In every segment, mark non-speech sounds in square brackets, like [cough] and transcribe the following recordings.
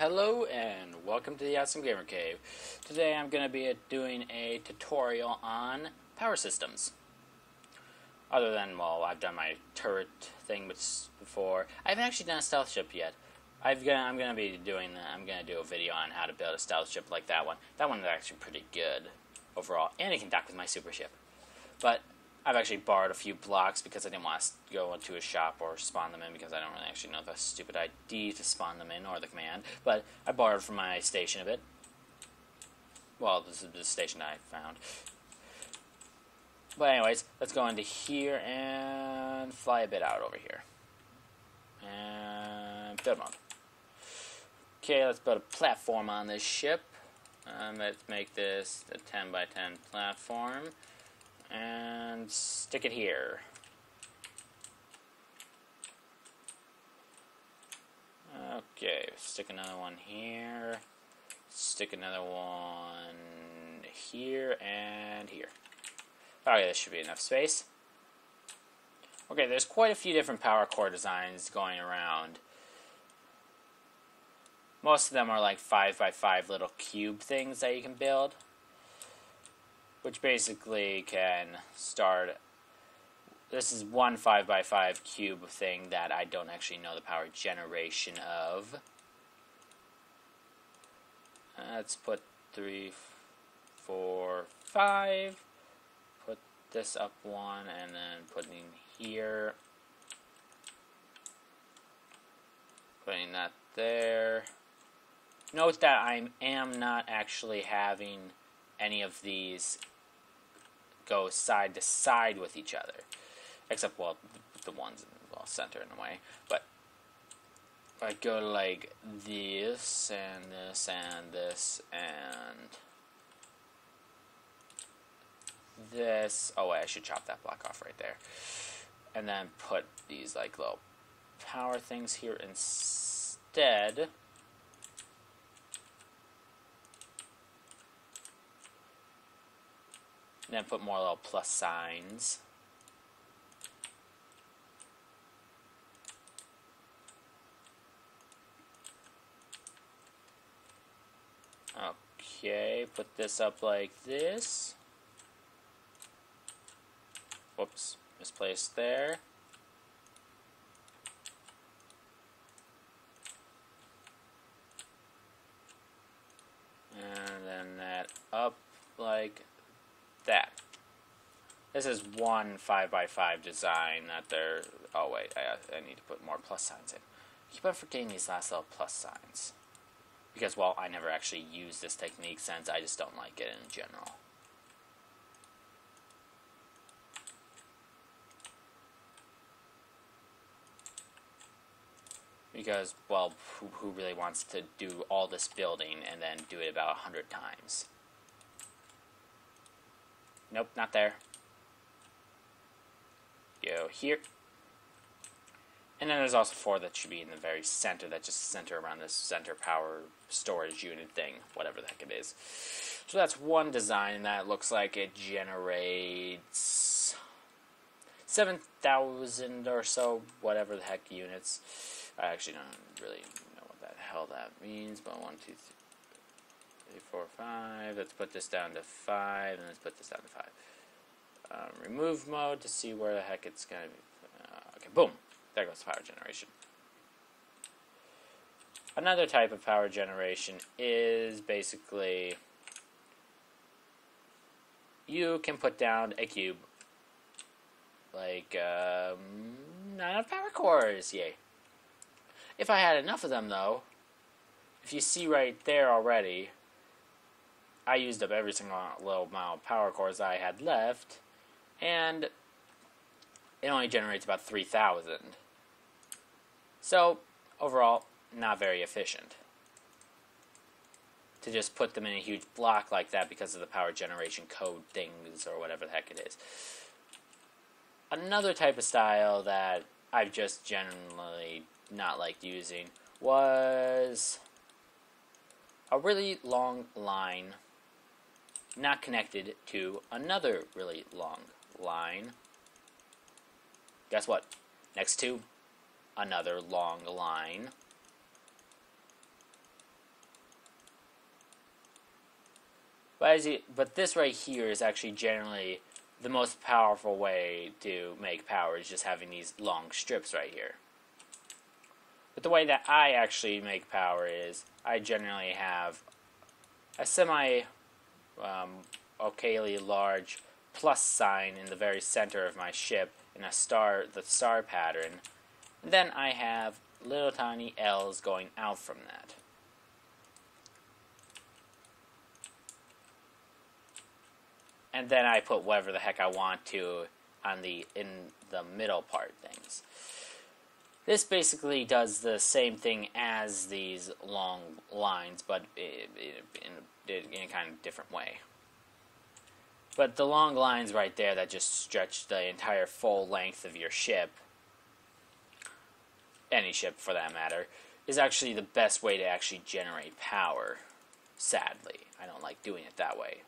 Hello and welcome to the Awesome Gamer Cave. Today I'm going to be doing a tutorial on power systems. Other than, well, I've done my turret thing before. I haven't actually done a stealth ship yet. I've gonna, I'm going to be doing, I'm going to do a video on how to build a stealth ship like that one. That one is actually pretty good overall, and it can dock with my super ship. But I've actually borrowed a few blocks because I didn't want to go into a shop or spawn them in because I don't really actually know the stupid ID to spawn them in or the command. But I borrowed from my station a bit. Well, this is the station I found. But anyways, let's go into here and fly a bit out over here. And build mode. Okay, let's build a platform on this ship. Um, let's make this a 10 by 10 platform and stick it here. Okay, stick another one here, stick another one here and here. Oh, okay, this should be enough space. Okay, there's quite a few different power core designs going around. Most of them are like 5 by 5 little cube things that you can build which basically can start. This is one 5x5 cube thing that I don't actually know the power generation of. Let's put three, four, five. Put this up one and then putting here. Putting that there. Note that I am not actually having any of these go side to side with each other, except well the ones in well center in a way. But if I go like this and this and this and this. Oh wait, I should chop that block off right there, and then put these like little power things here instead. And then put more little plus signs. Okay, put this up like this. Whoops, misplaced there. And then that up like. This is one 5x5 design that they're... Oh, wait, I, I need to put more plus signs in. I keep on forgetting these last little plus signs. Because, well, I never actually use this technique since I just don't like it in general. Because, well, who, who really wants to do all this building and then do it about a hundred times? Nope, not there. Here. And then there's also four that should be in the very center that just center around this center power storage unit thing, whatever the heck it is. So that's one design, that looks like it generates 7,000 or so, whatever the heck units. I actually don't really know what the hell that means, but one, two, three, four, five. Let's put this down to five, and let's put this down to five. Um, remove mode to see where the heck it's going to be. Uh, okay, boom. There goes power generation. Another type of power generation is basically you can put down a cube like um, not enough power cores, yay. If I had enough of them though, if you see right there already, I used up every single little amount of power cores I had left, and it only generates about 3,000. So, overall, not very efficient. To just put them in a huge block like that because of the power generation code things or whatever the heck it is. Another type of style that I've just generally not liked using was a really long line not connected to another really long line. Guess what? Next to another long line. But, as you, but this right here is actually generally the most powerful way to make power is just having these long strips right here. But the way that I actually make power is I generally have a semi um, large plus sign in the very center of my ship in a star, the star pattern. And then I have little tiny L's going out from that. And then I put whatever the heck I want to on the in the middle part things. This basically does the same thing as these long lines, but in, in, in a kind of different way. But the long lines right there that just stretch the entire full length of your ship, any ship for that matter, is actually the best way to actually generate power. Sadly, I don't like doing it that way.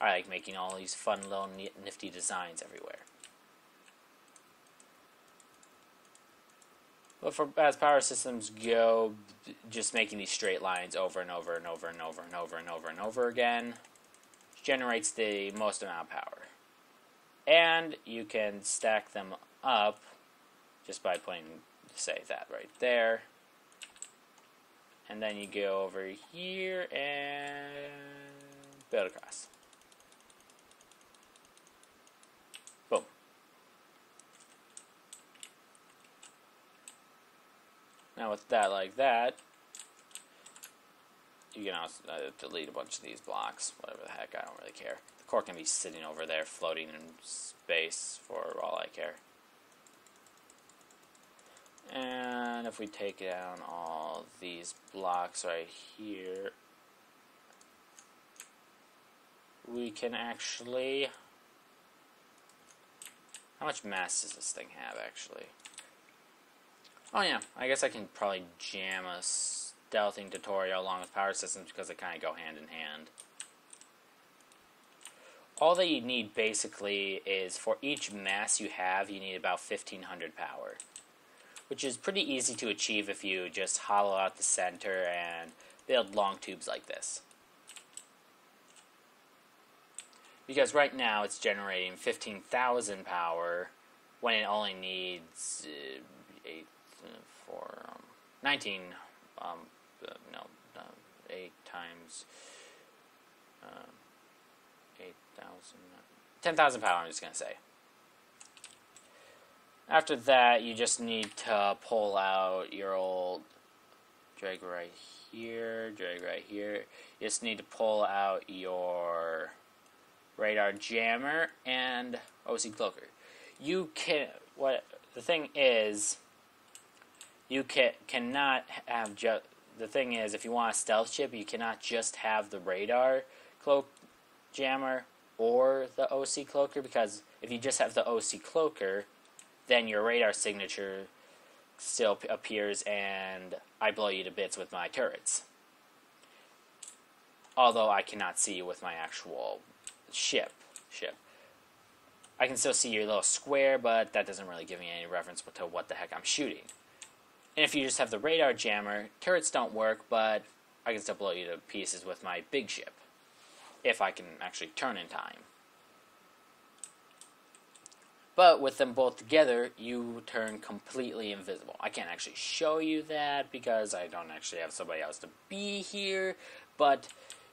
I like making all these fun little nifty designs everywhere. But for as power systems go, just making these straight lines over and over and over and over and over and over and over again generates the most amount of power. And you can stack them up just by putting, say, that right there. And then you go over here and build across. Boom. Now with that like that, you can also uh, delete a bunch of these blocks, whatever the heck, I don't really care. The core can be sitting over there floating in space for all I care. And if we take down all these blocks right here, we can actually... How much mass does this thing have, actually? Oh yeah, I guess I can probably jam us stealthing tutorial along with power systems because they kind of go hand in hand. All that you need basically is for each mass you have, you need about 1500 power. Which is pretty easy to achieve if you just hollow out the center and build long tubes like this. Because right now it's generating 15,000 power when it only needs uh, 8, uh, 4, um, 19 um, uh, no, uh, 8 times uh, 8,000, 10,000 power, I'm just going to say. After that, you just need to pull out your old drag right here, drag right here. You just need to pull out your radar jammer and OC cloaker. You can what the thing is you can cannot have just the thing is, if you want a stealth ship, you cannot just have the radar cloak jammer or the OC cloaker because if you just have the OC cloaker, then your radar signature still appears and I blow you to bits with my turrets. Although I cannot see you with my actual ship. Ship. I can still see your little square, but that doesn't really give me any reference to what the heck I'm shooting. And if you just have the radar jammer, turrets don't work, but I can still blow you to pieces with my big ship. If I can actually turn in time. But with them both together, you turn completely invisible. I can't actually show you that because I don't actually have somebody else to be here. But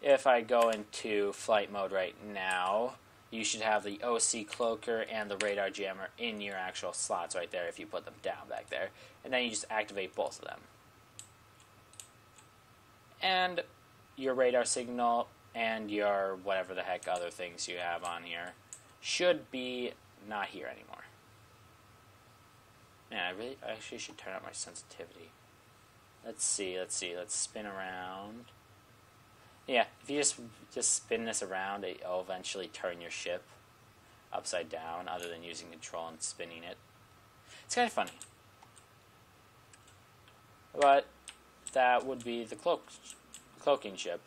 if I go into flight mode right now, you should have the OC cloaker and the radar jammer in your actual slots right there if you put them down back there. And then you just activate both of them. And your radar signal and your whatever the heck other things you have on here should be not here anymore. Man, I really I actually should turn up my sensitivity. Let's see, let's see, let's spin around. Yeah, if you just just spin this around, it'll eventually turn your ship upside down, other than using control and spinning it. It's kind of funny. But that would be the cloak, cloaking ship.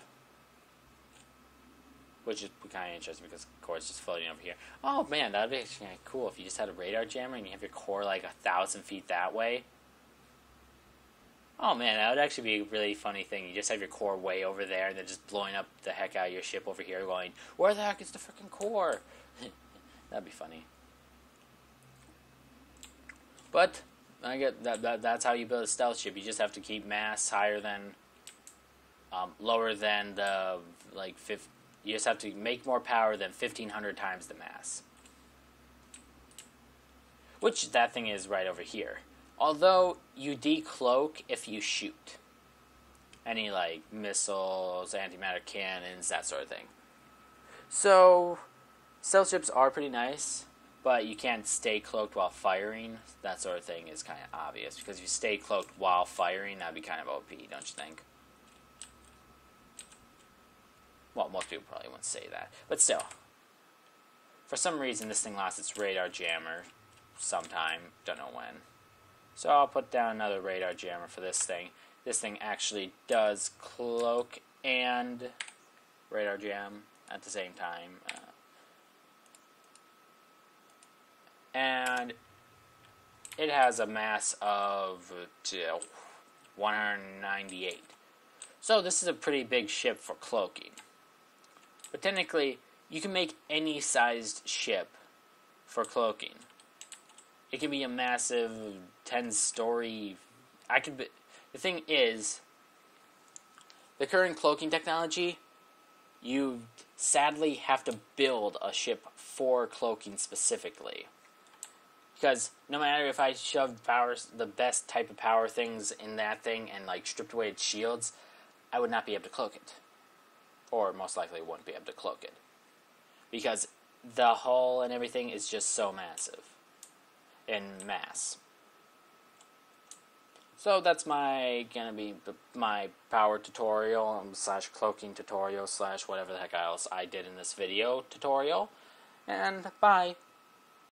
Which is kind of interesting because core is just floating over here. Oh man, that'd be kind of cool if you just had a radar jammer and you have your core like a thousand feet that way. Oh man, that would actually be a really funny thing. You just have your core way over there, and then just blowing up the heck out of your ship over here, going, "Where the heck is the freaking core?" [laughs] That'd be funny. But I get that, that. That's how you build a stealth ship. You just have to keep mass higher than, um, lower than the like fifth. You just have to make more power than fifteen hundred times the mass. Which that thing is right over here. Although you decloak if you shoot any like missiles, antimatter cannons, that sort of thing. So stealth ships are pretty nice, but you can't stay cloaked while firing. That sort of thing is kind of obvious because if you stay cloaked while firing, that'd be kind of OP, don't you think? Well, most people probably wouldn't say that, but still. For some reason, this thing lost its radar jammer sometime. Don't know when. So I'll put down another radar jammer for this thing. This thing actually does cloak and radar jam at the same time. Uh, and it has a mass of uh, 198. So this is a pretty big ship for cloaking. But technically, you can make any sized ship for cloaking. It can be a massive 10 story. I could be. The thing is, the current cloaking technology, you sadly have to build a ship for cloaking specifically. Because no matter if I shoved powers, the best type of power things in that thing and like stripped away its shields, I would not be able to cloak it. Or most likely wouldn't be able to cloak it. Because the hull and everything is just so massive in mass. So that's my gonna be my power tutorial um, slash cloaking tutorial slash whatever the heck else I did in this video tutorial. And bye.